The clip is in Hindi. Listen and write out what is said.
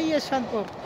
चाहिए